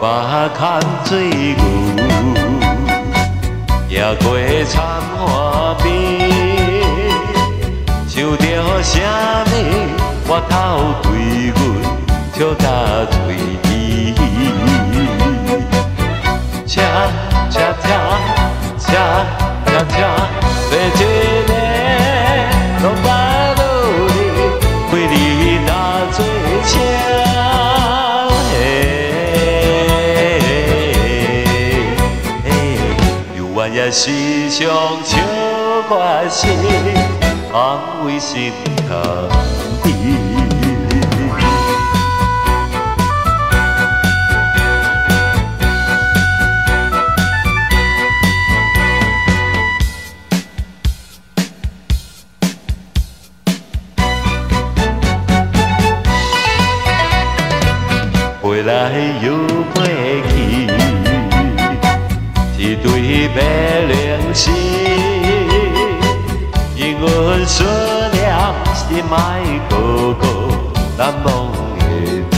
爸爸看水牛，行过残花边，想着什么，我头对阮笑甲嘴甜。也时常笑我心，安慰心坎里。回来又一对白灵丝，因阮思念是卖个个难忘的情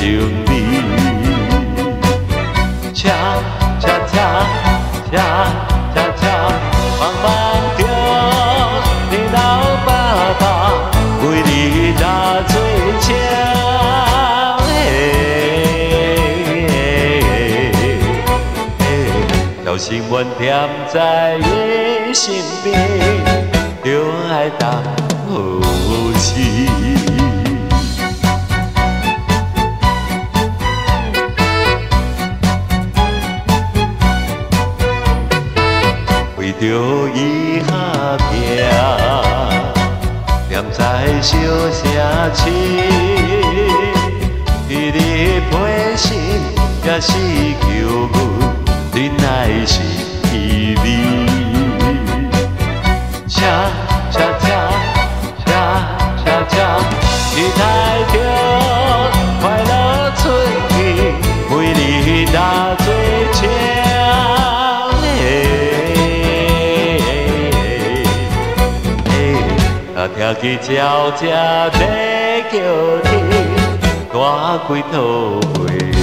小心愿踮在伊身边，就爱当好时。为着伊下拼，踮在小城市，伊的陪心也是求阮。啊，听见鸟只在叫天，大龟头陪你。